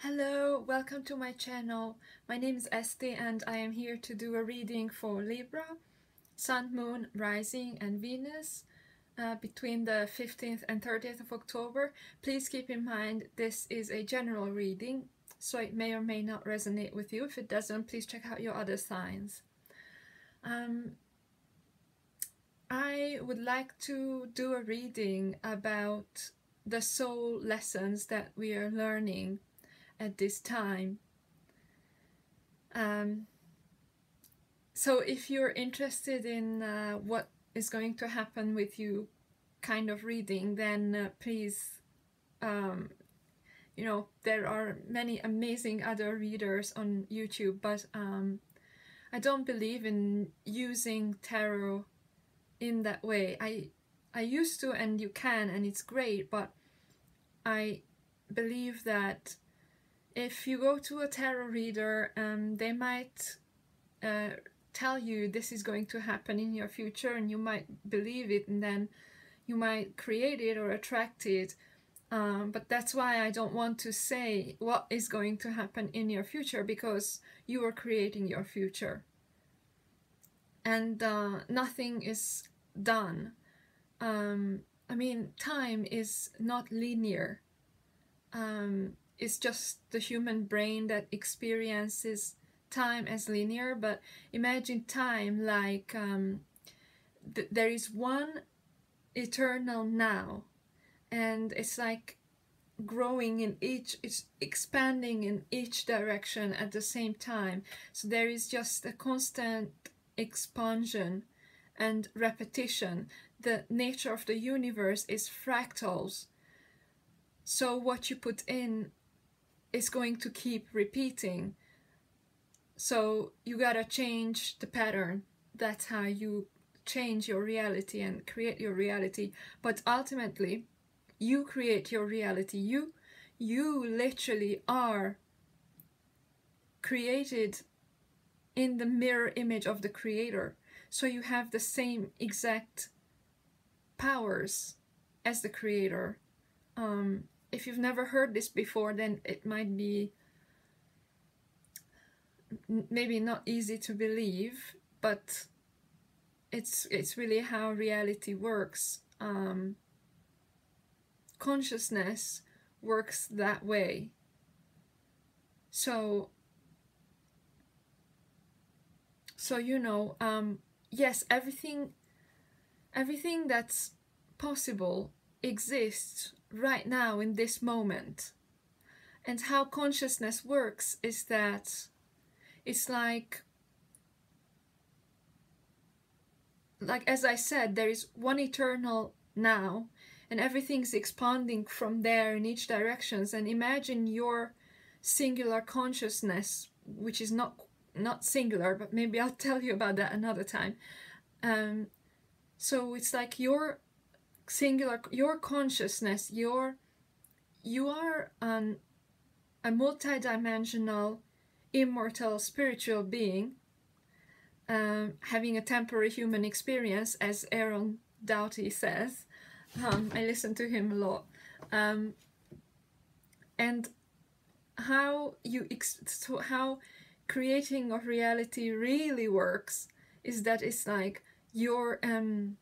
Hello, welcome to my channel. My name is Esti and I am here to do a reading for Libra, Sun, Moon, Rising and Venus uh, between the 15th and 30th of October. Please keep in mind this is a general reading, so it may or may not resonate with you. If it doesn't, please check out your other signs. Um, I would like to do a reading about the soul lessons that we are learning at this time. Um, so if you're interested in uh, what is going to happen with you kind of reading, then uh, please, um, you know, there are many amazing other readers on YouTube, but um, I don't believe in using tarot in that way. I I used to and you can and it's great, but I believe that if you go to a tarot reader, um, they might uh, tell you this is going to happen in your future and you might believe it and then you might create it or attract it. Um, but that's why I don't want to say what is going to happen in your future because you are creating your future. And uh, nothing is done. Um, I mean, time is not linear. Um, it's just the human brain that experiences time as linear, but imagine time like um, th there is one eternal now, and it's like growing in each, it's expanding in each direction at the same time. So there is just a constant expansion and repetition. The nature of the universe is fractals. So what you put in is going to keep repeating. So you gotta change the pattern. That's how you change your reality and create your reality. But ultimately, you create your reality. You, you literally are created in the mirror image of the creator. So you have the same exact powers as the creator. Um, if you've never heard this before, then it might be maybe not easy to believe, but it's it's really how reality works. Um, consciousness works that way. So, so you know, um, yes, everything, everything that's possible exists right now in this moment. And how consciousness works is that it's like like as I said, there is one eternal now and everything's expanding from there in each directions and imagine your singular consciousness which is not not singular but maybe I'll tell you about that another time um, so it's like your singular your consciousness your you are an a multidimensional immortal spiritual being um, having a temporary human experience as Aaron Doughty says. Um, I listen to him a lot. Um, and how you so how creating of reality really works is that it's like your um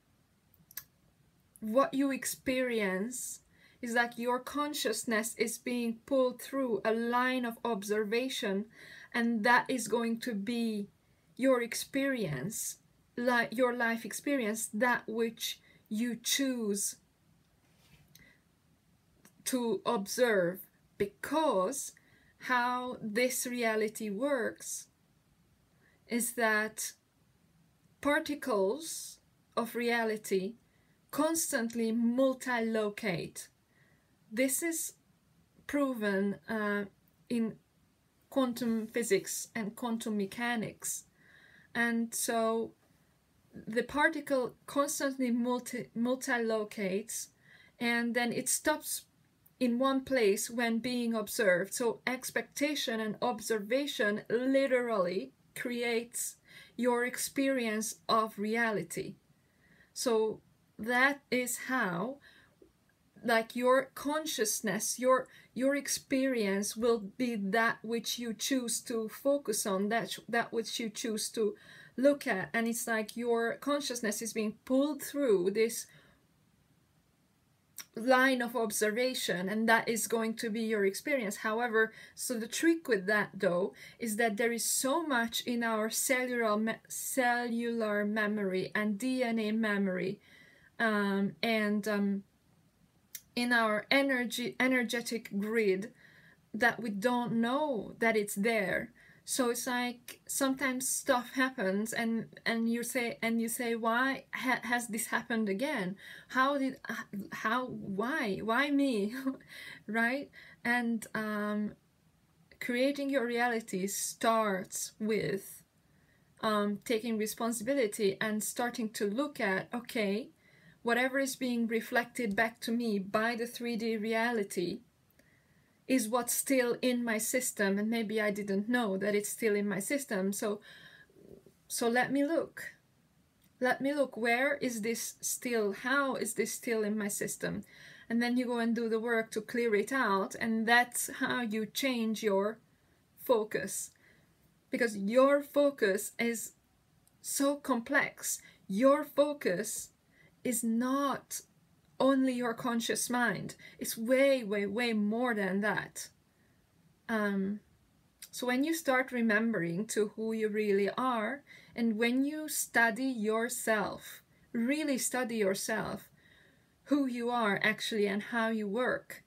what you experience is like your consciousness is being pulled through a line of observation and that is going to be your experience like your life experience that which you choose to observe because how this reality works is that particles of reality constantly multi-locate. This is proven uh, in quantum physics and quantum mechanics. And so the particle constantly multi multi-locates and then it stops in one place when being observed. So expectation and observation literally creates your experience of reality. So that is how like your consciousness your your experience will be that which you choose to focus on that that which you choose to look at. And it's like your consciousness is being pulled through this line of observation and that is going to be your experience. However so the trick with that though is that there is so much in our cellular me- cellular memory and dna memory um, and um, in our energy energetic grid that we don't know that it's there. So it's like sometimes stuff happens and and you say and you say why ha- has this happened again? How did how why why me? Right? And um creating your reality starts with um, taking responsibility and starting to look at okay whatever is being reflected back to me by the 3D reality is what's still in my system and maybe I didn't know that it's still in my system. So so let me look. Let me look. Where is this still? How is this still in my system? And then you go and do the work to clear it out and that's how you change your focus. Because your focus is so complex. Your focus is not only your conscious mind. It's way, way, way more than that. Um, so when you start remembering to who you really are, and when you study yourself, really study yourself, who you are actually and how you work,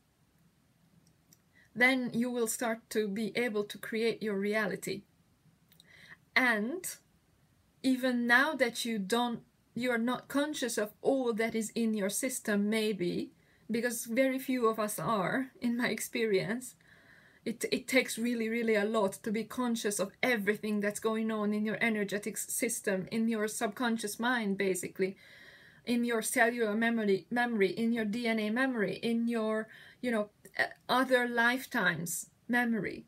then you will start to be able to create your reality. And even now that you don't you are not conscious of all that is in your system maybe because very few of us are in my experience. It, it takes really really a lot to be conscious of everything that's going on in your energetic system in your subconscious mind basically in your cellular memory memory in your dna memory in your you know other lifetimes memory.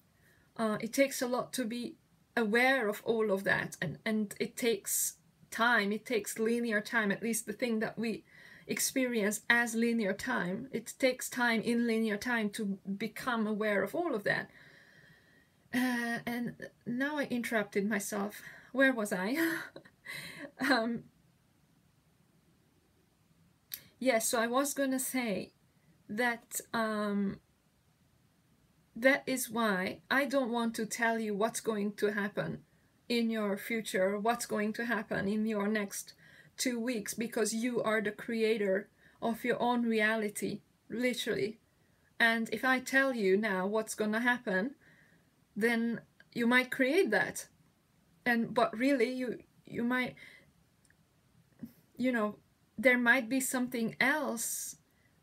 Uh, it takes a lot to be aware of all of that and and it takes time it takes linear time at least the thing that we experience as linear time. It takes time in linear time to become aware of all of that. Uh, and now i interrupted myself. Where was i? Um, yes so i was going to say that um, that is why i don't want to tell you what's going to happen in your future, what's going to happen in your next two weeks, because you are the creator of your own reality, literally. And if I tell you now what's going to happen, then you might create that. And but really you you might you know there might be something else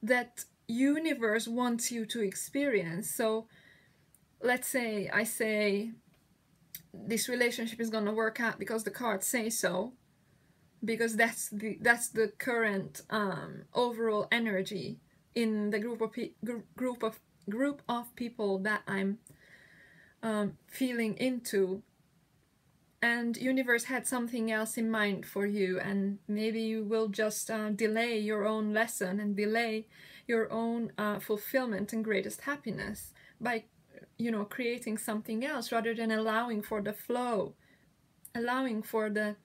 that universe wants you to experience. So let's say I say this relationship is gonna work out because the cards say so because that's the that's the current um, overall energy in the group of group of group of people that I'm um, feeling into. And universe had something else in mind for you and maybe you will just uh, delay your own lesson and delay your own uh, fulfillment and greatest happiness by you know creating something else rather than allowing for the flow allowing for the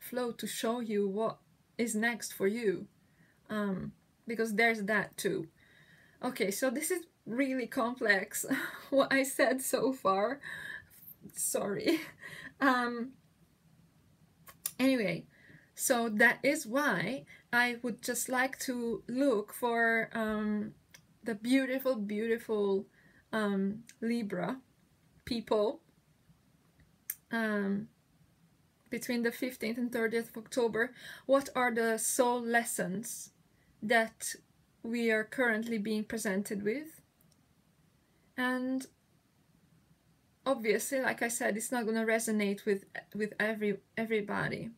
flow to show you what is next for you um, because there's that too. Okay so this is really complex what i said so far. Sorry. Um anyway so that is why i would just like to look for um the beautiful beautiful um, Libra people um, between the 15th and 30th of October, what are the soul lessons that we are currently being presented with? And obviously, like I said, it's not going to resonate with with every everybody.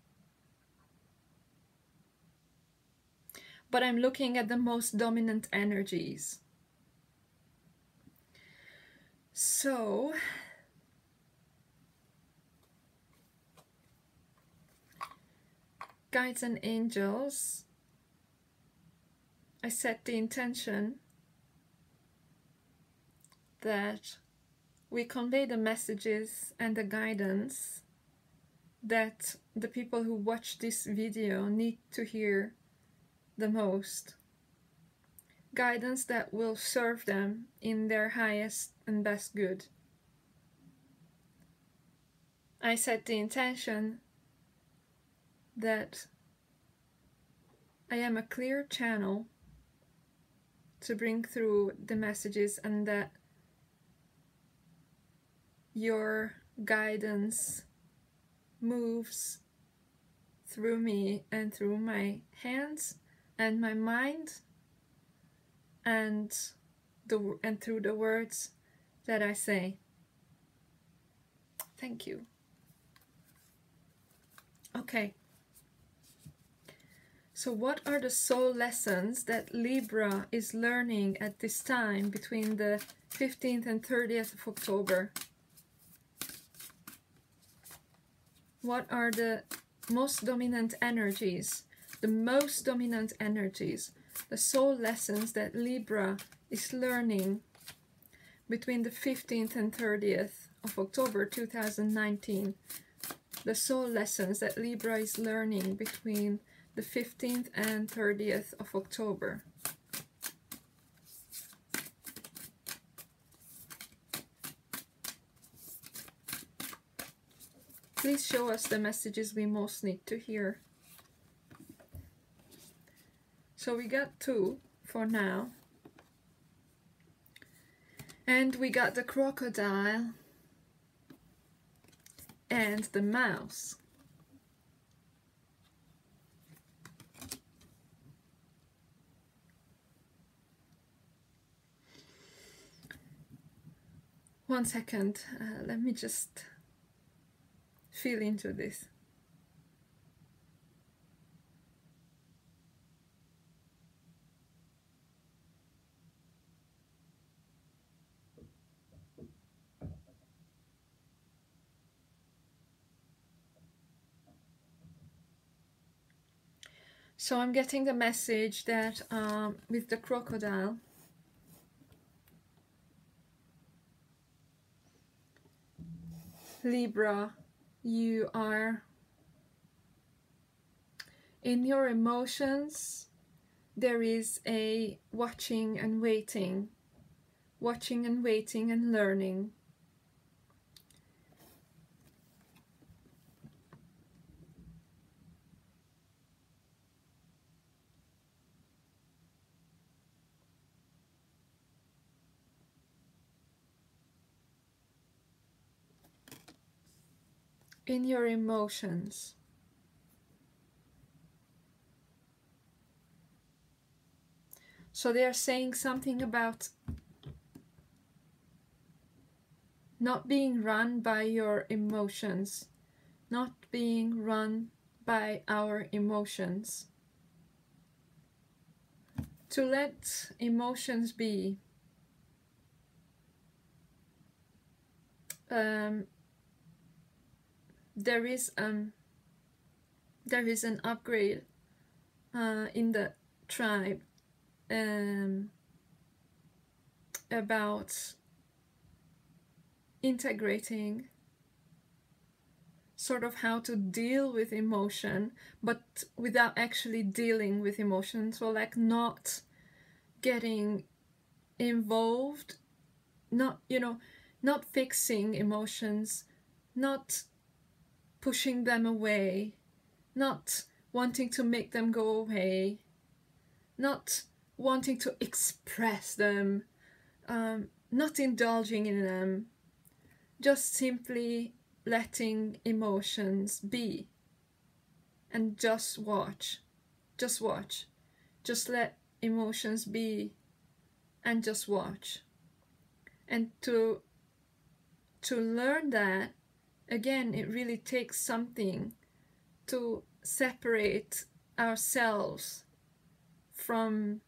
But I'm looking at the most dominant energies. So, guides and angels, I set the intention that we convey the messages and the guidance that the people who watch this video need to hear the most. Guidance that will serve them in their highest and best good. I set the intention that I am a clear channel to bring through the messages and that your guidance moves through me and through my hands and my mind and the and through the words that I say. Thank you. Okay. So what are the soul lessons that Libra is learning at this time between the 15th and 30th of October? What are the most dominant energies, the most dominant energies, the soul lessons that Libra is learning between the 15th and 30th of October 2019. The soul lessons that Libra is learning between the 15th and 30th of October. Please show us the messages we most need to hear. So we got two for now. And we got the crocodile and the mouse. One second, uh, let me just feel into this. So I'm getting the message that um, with the crocodile, Libra you are in your emotions. There is a watching and waiting watching and waiting and learning in your emotions. So they are saying something about not being run by your emotions, not being run by our emotions. To let emotions be. Um, there is um there is an upgrade uh, in the tribe um, about integrating sort of how to deal with emotion but without actually dealing with emotion. So like not getting involved not you know not fixing emotions not pushing them away, not wanting to make them go away, not wanting to express them, um, not indulging in them, just simply letting emotions be and just watch, just watch, just let emotions be and just watch. And to to learn that again, it really takes something to separate ourselves from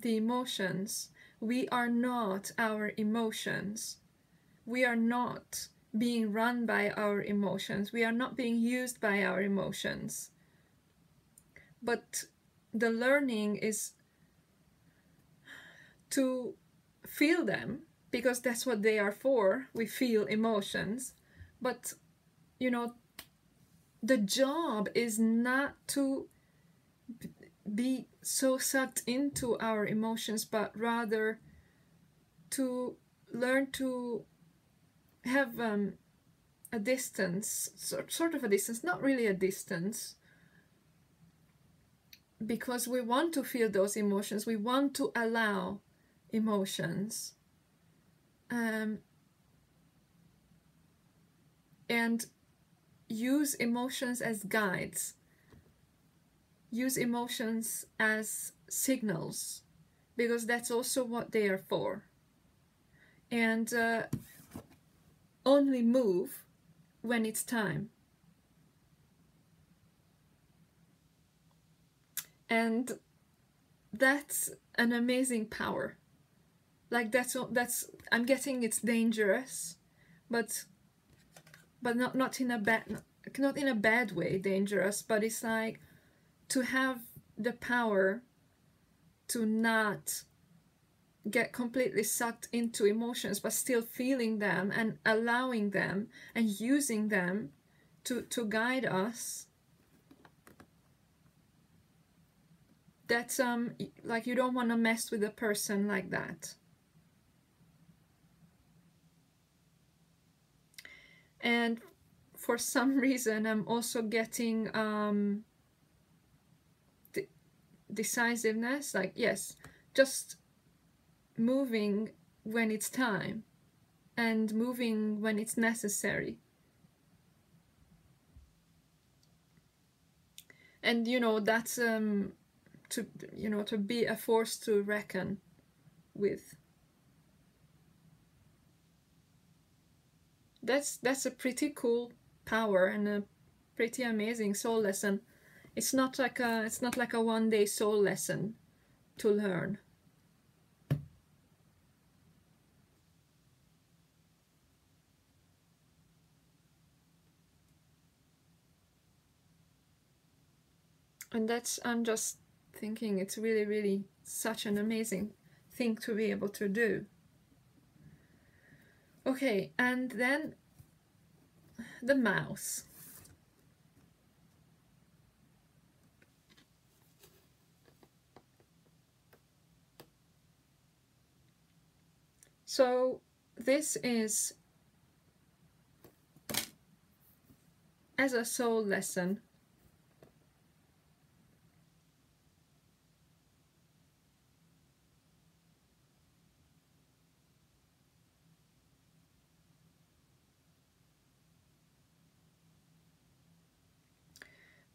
the emotions. We are not our emotions. We are not being run by our emotions. We are not being used by our emotions. But the learning is to feel them because that's what they are for. We feel emotions. But, you know, the job is not to be so sucked into our emotions, but rather to learn to have um, a distance, sort, of a distance, not really a distance, because we want to feel those emotions, we want to allow emotions. Um, and use emotions as guides, use emotions as signals, because that's also what they are for. And uh, only move when it's time. And that's an amazing power. Like that's that's I'm getting it's dangerous, but but not not in a bad not in a bad way dangerous, but it's like to have the power to not get completely sucked into emotions but still feeling them and allowing them and using them to to guide us. That's um like you don't want to mess with a person like that and for some reason i'm also getting um decisiveness like yes just moving when it's time and moving when it's necessary. And you know that's um, to you know to be a force to reckon with. That's that's a pretty cool power and a pretty amazing soul lesson. It's not like a it's not like a one day soul lesson to learn. and that's i'm just thinking it's really really such an amazing thing to be able to do okay and then the mouse. So this is as a soul lesson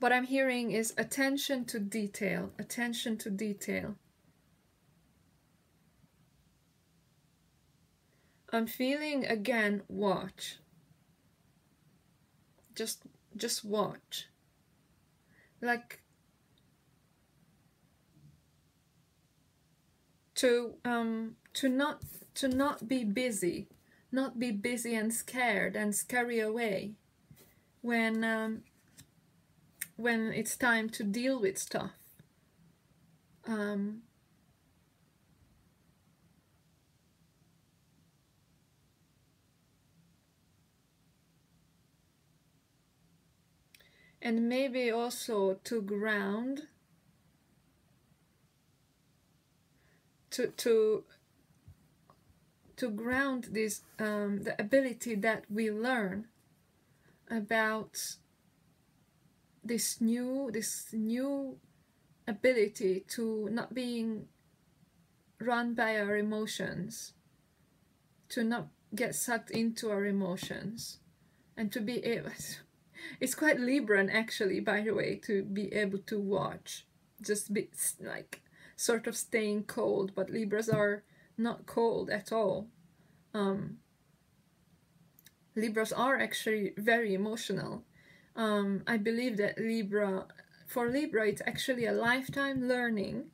what I'm hearing is attention to detail, attention to detail. I'm feeling again watch. Just just watch. Like to um to not to not be busy, not be busy and scared and scurry away when um when it's time to deal with stuff. Um, and maybe also to ground to to to ground this um, the ability that we learn about this new this new ability to not being run by our emotions to not get sucked into our emotions and to be able it's quite libran actually by the way to be able to watch just be like sort of staying cold but libras are not cold at all. Um libras are actually very emotional um, I believe that Libra, for Libra, it's actually a lifetime learning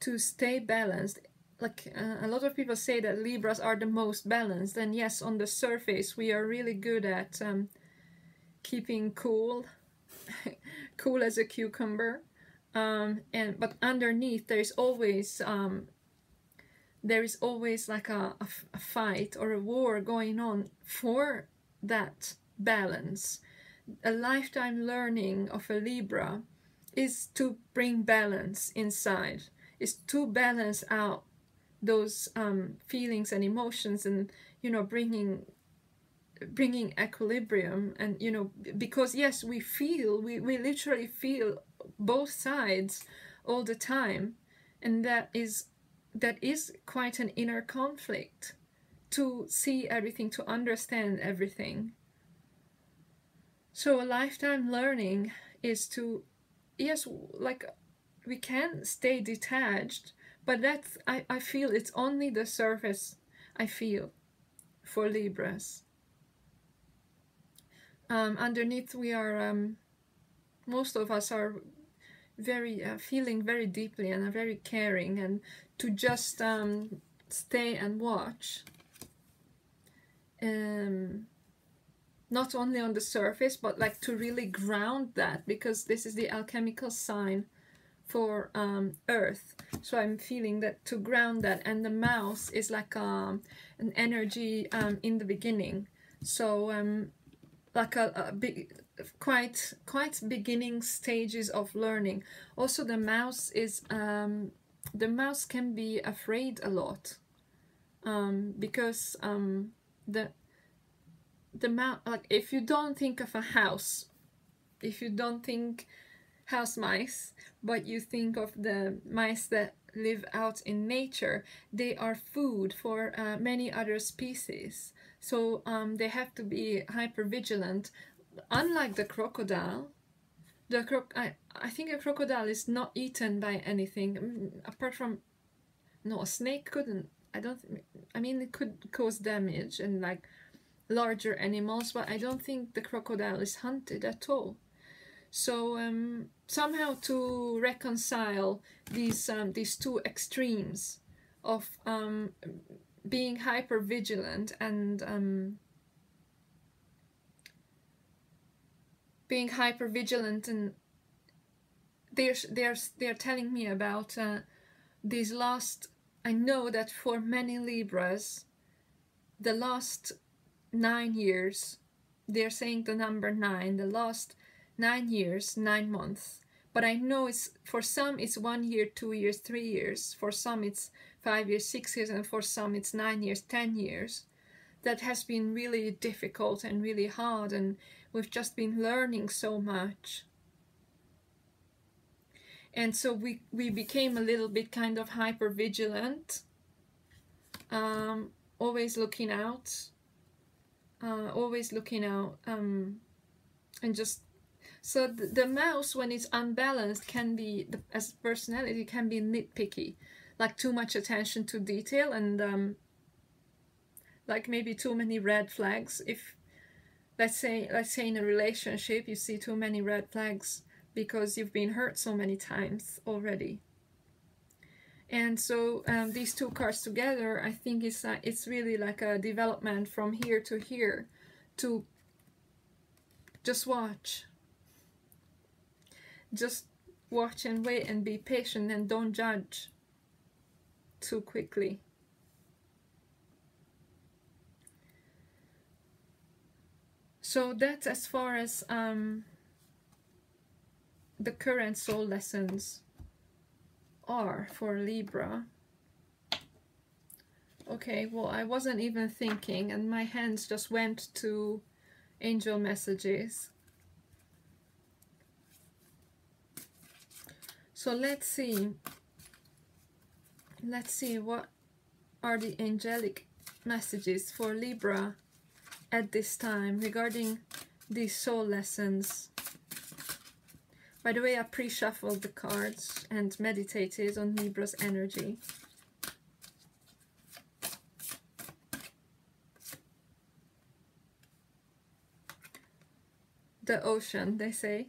to stay balanced. Like uh, a lot of people say that Libras are the most balanced, and yes, on the surface, we are really good at um, keeping cool, cool as a cucumber. Um, and but underneath, there is always um, there is always like a, fight or a war going on for that balance. A lifetime learning of a Libra is to bring balance inside, is to balance out those um, feelings and emotions and you know bringing bringing equilibrium and you know because yes we feel we, we literally feel both sides all the time. And that is that is quite an inner conflict to see everything to understand everything so a lifetime learning is to yes like we can stay detached but that's i, I feel it's only the surface i feel for libras. Um, underneath we are um, most of us are very uh, feeling very deeply and are very caring and to just um, stay and watch. Um, not only on the surface but like to really ground that because this is the alchemical sign for um, earth. So i'm feeling that to ground that and the mouse is like um, an energy um, in the beginning. So um, like a, a big quite quite beginning stages of learning. Also the mouse is um, the mouse can be afraid a lot um, because um, the the mouse like if you don't think of a house if you don't think house mice but you think of the mice that live out in nature they are food for uh, many other species. So um, they have to be hyper vigilant unlike the crocodile the croc I, I think a crocodile is not eaten by anything apart from no a snake couldn't I don't I mean it could cause damage and like larger animals but I don't think the crocodile is hunted at all. So um, somehow to reconcile these um, these two extremes of um, being hyper vigilant and um, being hyper vigilant and they're they're they're telling me about uh, these last I know that for many Libras the last nine years. They're saying the number nine the last nine years nine months. But I know it's for some it's one year two years three years. For some it's five years six years. And for some it's nine years ten years. That has been really difficult and really hard. And We've just been learning so much. And so we, we became a little bit kind of hyper vigilant, um, always looking out, uh, always looking out, um, and just so the, the, mouse when it's unbalanced can be the, as personality can be nitpicky, like too much attention to detail and um, like maybe too many red flags. If let's say let's say in a relationship you see too many red flags because you've been hurt so many times already and so um, these two cards together I think it's uh, it's really like a development from here to here to just watch. Just watch and wait and be patient and don't judge too quickly. So that's as far as um, the current soul lessons are for Libra. Okay, well, I wasn't even thinking, and my hands just went to angel messages. So let's see. Let's see what are the angelic messages for Libra at this time regarding these soul lessons. By the way, I pre-shuffled the cards and meditated on Libra's energy. The ocean, they say.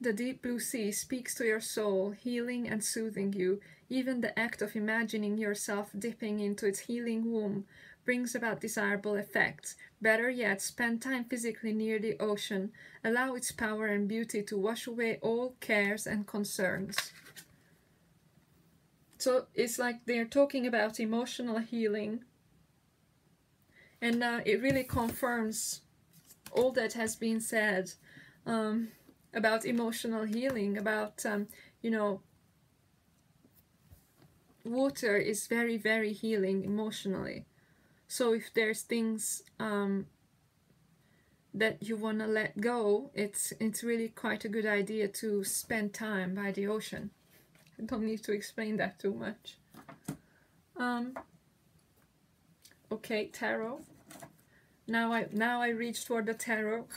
The deep blue sea speaks to your soul, healing and soothing you. Even the act of imagining yourself dipping into its healing womb brings about desirable effects. Better yet, spend time physically near the ocean. Allow its power and beauty to wash away all cares and concerns. so it's like they're talking about emotional healing and uh, it really confirms all that has been said um, about emotional healing about um, you know water is very very healing emotionally so if there's things um, that you want to let go it's it's really quite a good idea to spend time by the ocean. I don't need to explain that too much. Um, okay tarot. Now I now I reached for the tarot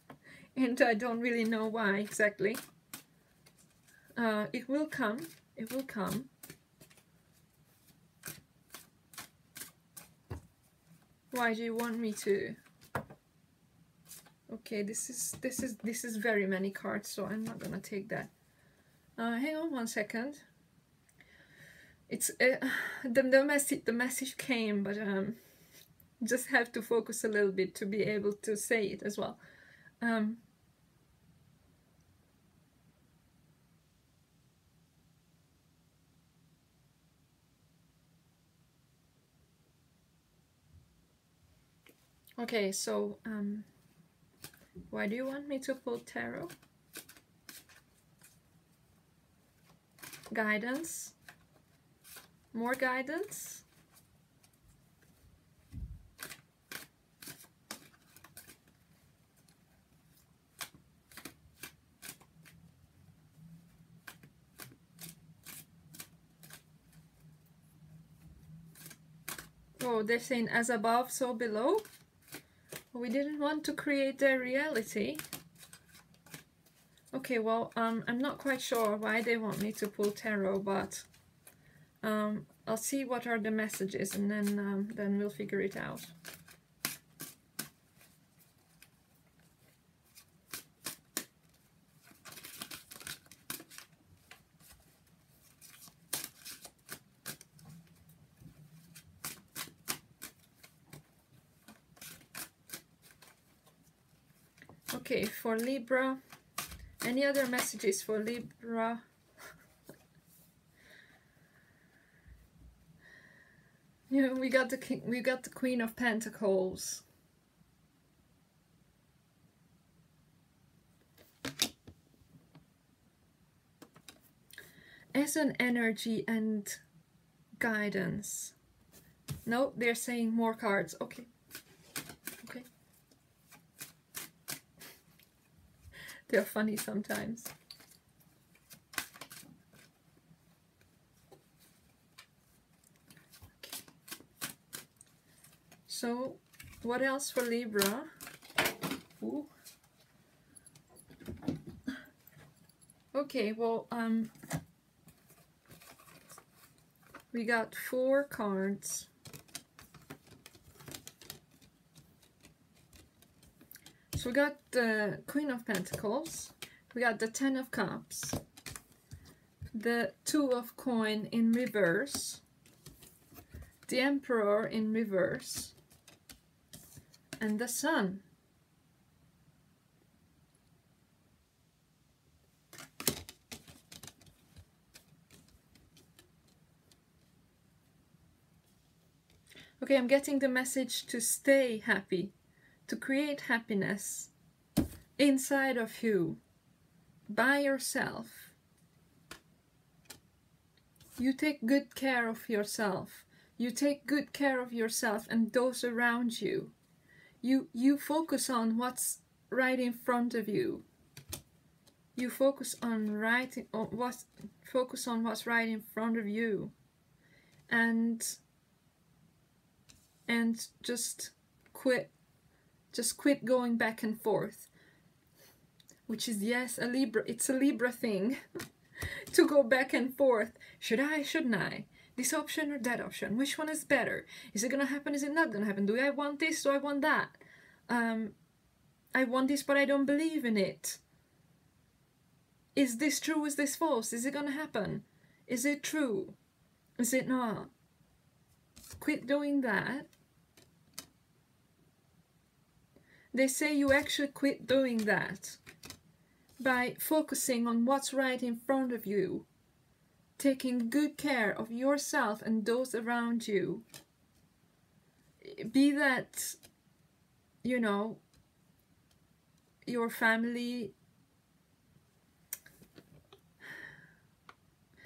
and I don't really know why exactly. Uh, it will come it will come why do you want me to? Okay this is this is this is very many cards so I'm not gonna take that. Uh, hang on one second. It's uh, the, the message the message came but um just have to focus a little bit to be able to say it as well. Um, okay, so um, why do you want me to pull tarot? Guidance? More guidance? Oh, they're saying as above, so below. We didn't want to create their reality. Okay, well, um, I'm not quite sure why they want me to pull tarot, but um, I'll see what are the messages and then um, then we'll figure it out. Okay, for Libra, any other messages for Libra? know, we got the king, we got the Queen of Pentacles. As an energy and guidance. No, they're saying more cards. Okay. They're funny sometimes. Okay. So, what else for Libra? Ooh. Okay, well, um, we got four cards. We got the Queen of Pentacles, we got the Ten of Cups, the Two of Coin in reverse, the Emperor in reverse, and the Sun. Okay, I'm getting the message to stay happy to create happiness inside of you by yourself. You take good care of yourself. You take good care of yourself and those around you. You you focus on what's right in front of you. You focus on right on what focus on what's right in front of you. And and just quit just quit going back and forth. Which is, yes, a Libra. It's a Libra thing to go back and forth. Should I? Shouldn't I? This option or that option? Which one is better? Is it gonna happen? Is it not gonna happen? Do I want this? Do I want that? Um, I want this, but I don't believe in it. Is this true? Is this false? Is it gonna happen? Is it true? Is it not? Quit doing that They say you actually quit doing that by focusing on what's right in front of you taking good care of yourself and those around you. Be that you know your family.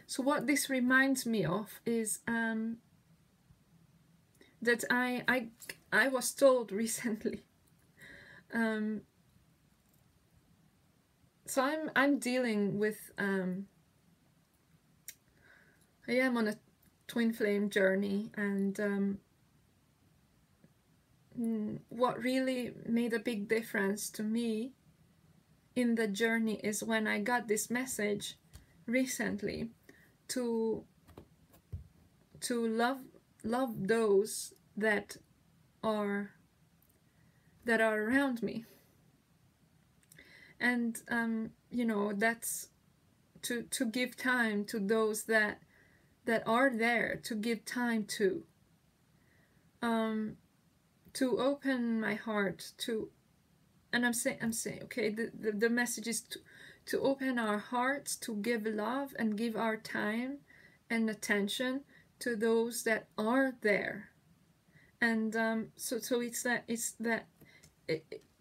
So what this reminds me of is um, that I I I was told recently um, so I'm I'm dealing with um, I am on a twin flame journey and um, mm, what really made a big difference to me in the journey is when I got this message recently to to love love those that are that are around me. And um, you know that's to to give time to those that that are there to give time to um to open my heart to and i'm saying i'm saying okay the, the, the message is to, to open our hearts to give love and give our time and attention to those that are there. And um so so it's that it's that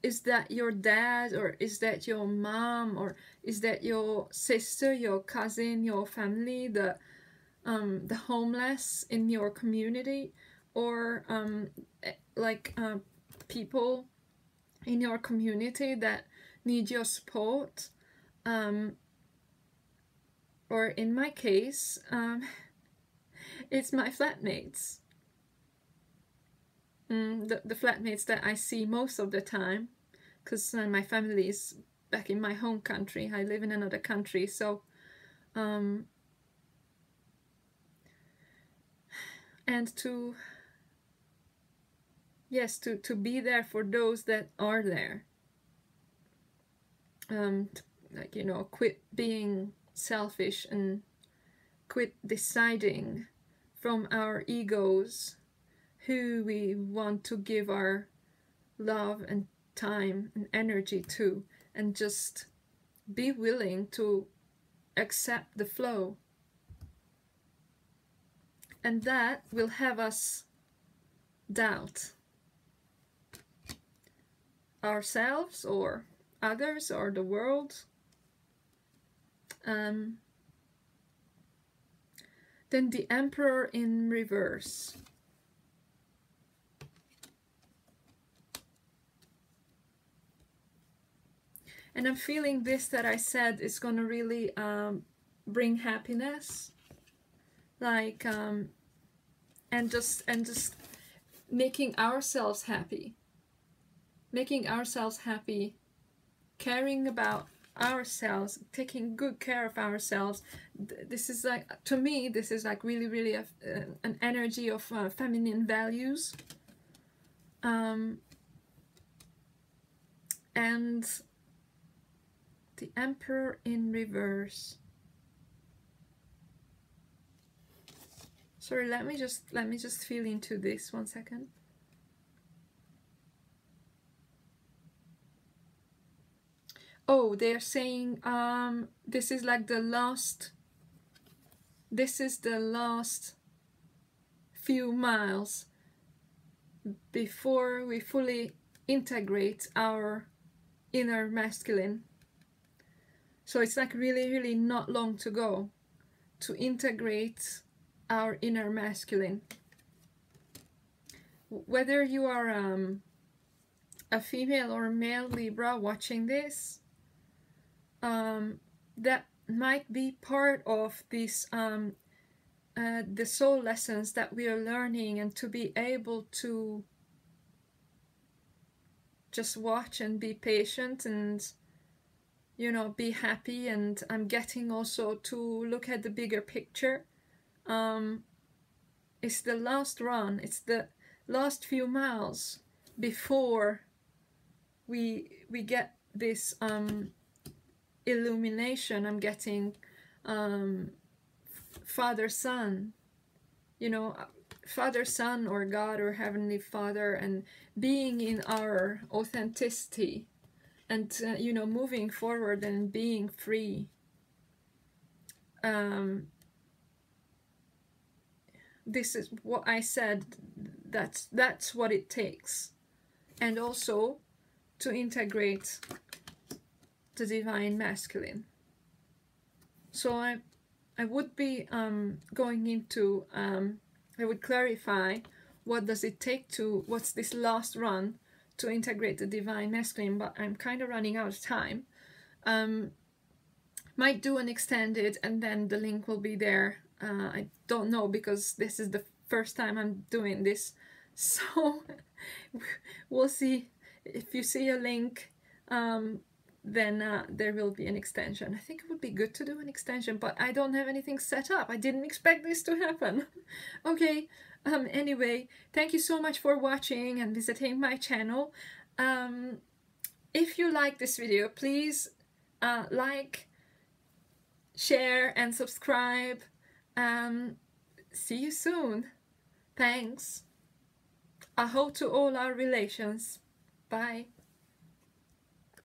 is that your dad or is that your mom or is that your sister your cousin your family the um, the homeless in your community? Or um, eh, like uh, people in your community that need your support? Um, or in my case um, it's my flatmates mm, the, the flatmates that I see most of the time because uh, my family is back in my home country I live in another country so um, and to yes to to be there for those that are there. Um like you know quit being selfish and quit deciding from our egos who we want to give our love and time and energy to and just be willing to accept the flow and that will have us doubt ourselves or others or the world. Um, then the Emperor in reverse. And I'm feeling this that I said is going to really um, bring happiness. Like um, and just and just making ourselves happy. Making ourselves happy caring about ourselves taking good care of ourselves. This is like to me this is like really really a, uh, an energy of uh, feminine values. Um, and the emperor in reverse Sorry, let me just let me just feel into this one second. Oh, they're saying um this is like the last this is the last few miles before we fully integrate our inner masculine. So it's like really, really not long to go to integrate our inner masculine. Whether you are um, a female or male Libra watching this, um, that might be part of this um, uh, the soul lessons that we are learning and to be able to just watch and be patient and you know be happy and I'm getting also to look at the bigger picture. Um, it's the last run, it's the last few miles before we we get this um, illumination I'm getting um, Father Son, you know, Father Son or God or Heavenly Father, and being in our authenticity and, uh, you know, moving forward and being free. Um, this is what I said that's that's what it takes and also to integrate the divine masculine so I I would be um, going into um, I would clarify what does it take to what's this last run to integrate the divine masculine but I'm kind of running out of time um, might do an extended and then the link will be there uh, I don't know because this is the first time I'm doing this so we'll see if you see a link um, then uh, there will be an extension. I think it would be good to do an extension, but I don't have anything set up. I didn't expect this to happen. okay, um, anyway, thank you so much for watching and visiting my channel. Um, if you like this video, please uh, like, share and subscribe. Um, see you soon. Thanks. Aho to all our relations. Bye.